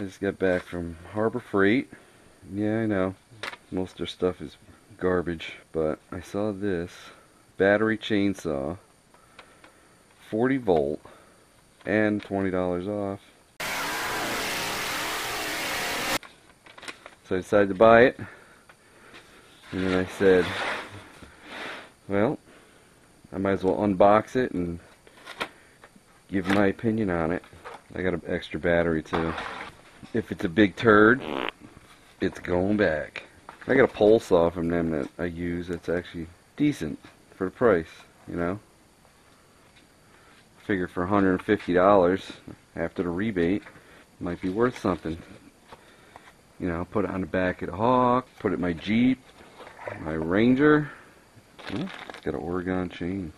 I just got back from Harbor Freight. Yeah, I know. Most of their stuff is garbage, but I saw this battery chainsaw, 40 volt, and $20 off. So I decided to buy it. And then I said, well, I might as well unbox it and give my opinion on it. I got an extra battery too. If it's a big turd, it's going back. I got a pole saw from them that I use that's actually decent for the price, you know. Figure for $150 after the rebate might be worth something. You know, put it on the back of the Hawk, put it in my Jeep, my Ranger. Oh, it's got an Oregon chain.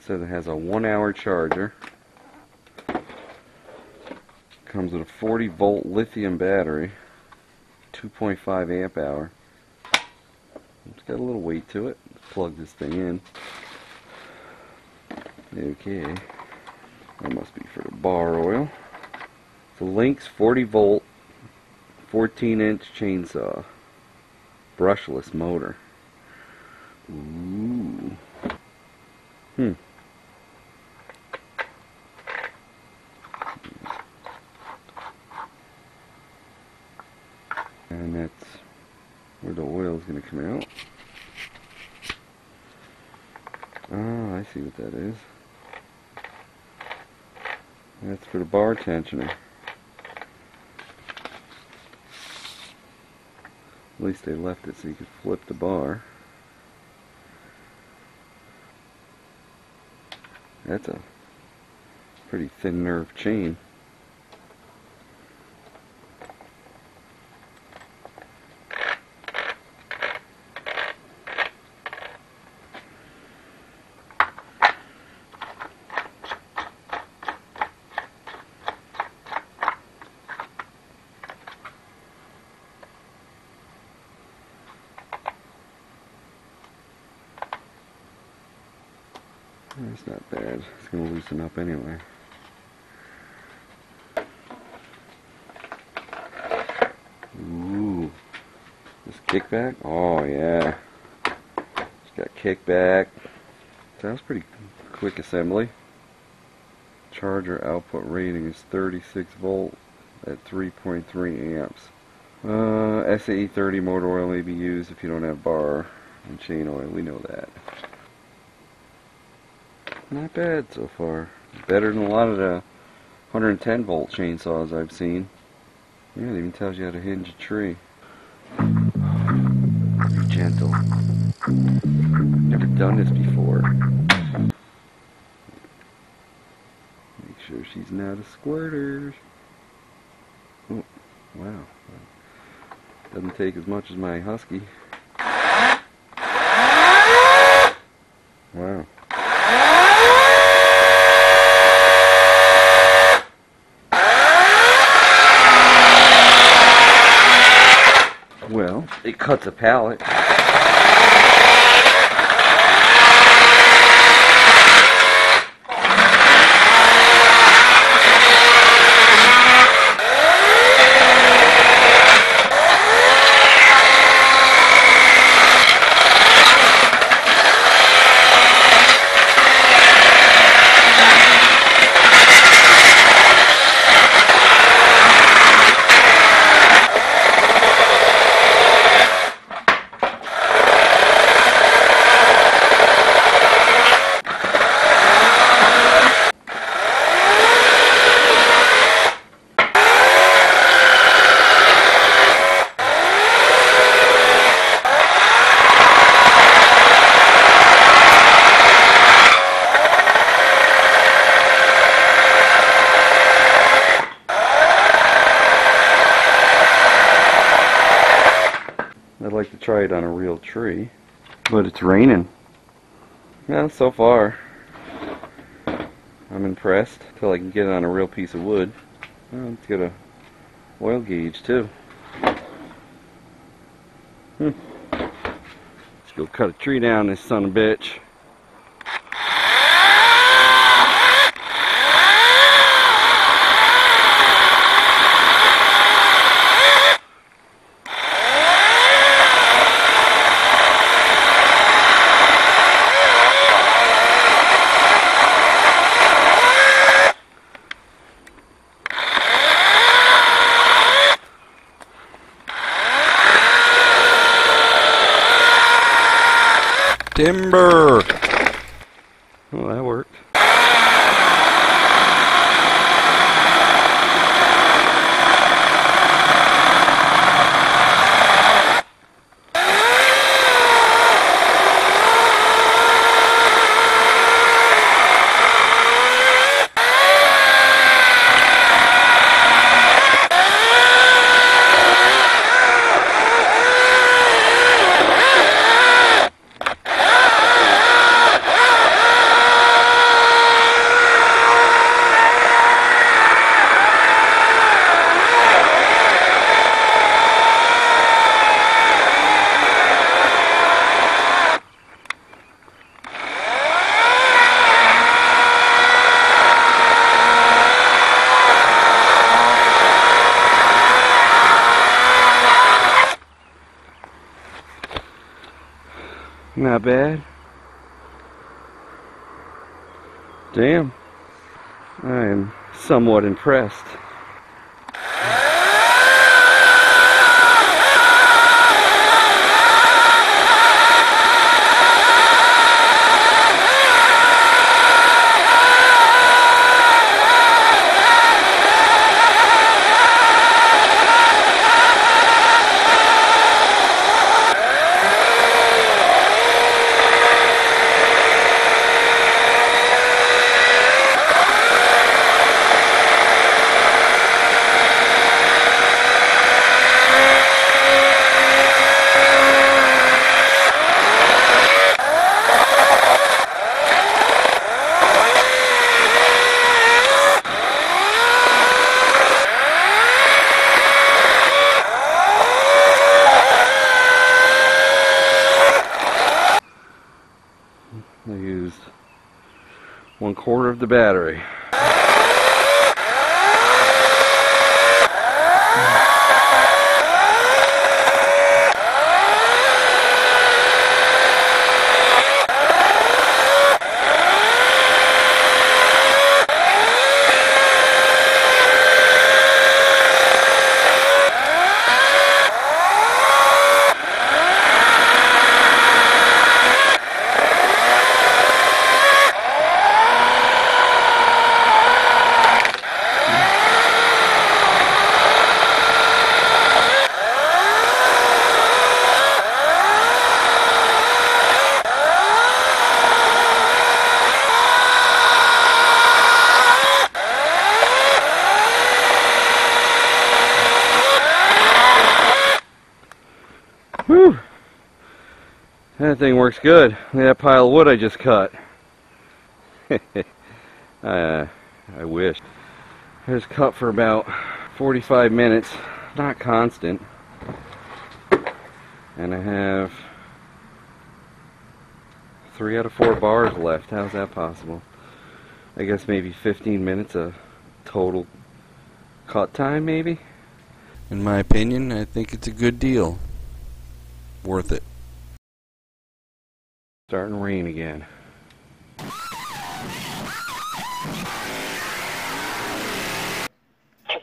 Says it has a one hour charger. Comes with a 40 volt lithium battery. 2.5 amp hour. It's got a little weight to it. Plug this thing in. Okay. That must be for the bar oil. It's a Lynxx 40 volt 14 inch chainsaw. Brushless motor. Ooh. Hmm. And that's where the oil is going to come out. Oh, I see what that is. That's for the bar tensioner. At least they left it so you could flip the bar. That's a pretty thin nerve chain. That's not bad. It's going to loosen up anyway. Ooh. This kickback? Oh, yeah. It's got kickback. Sounds pretty quick assembly. Charger output rating is 36 volt at 3.3 amps. Uh, SAE 30 motor oil may be used if you don't have bar and chain oil. We know that. Not bad so far. Better than a lot of the 110 volt chainsaws I've seen. Yeah, it even tells you how to hinge a tree. Be gentle. Never done this before. Make sure she's not a squirter. Oh, wow. Doesn't take as much as my husky. Wow. Well, it cuts a pallet. Try it on a real tree, but it's raining. Well, so far, I'm impressed till I can get it on a real piece of wood. Well, it's got a oil gauge too. Hmm. Let's go cut a tree down, this son of a bitch. Timber! Well, that worked. Not bad. Damn. I am somewhat impressed. Quarter of the battery. That thing works good. Look at that pile of wood I just cut. uh, I wish. I was cut for about 45 minutes. Not constant. And I have three out of four bars left. How's that possible? I guess maybe 15 minutes of total cut time, maybe? In my opinion, I think it's a good deal worth it. Starting to rain again. To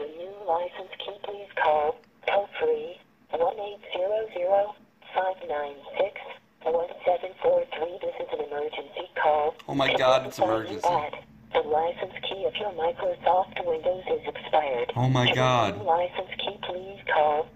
renew license key, please call toll free one eight zero zero five nine six one seven four three. This is an emergency call. Oh my God, it's emergency. that The license key of your Microsoft Windows is expired. Oh my to God. Renew license key, please call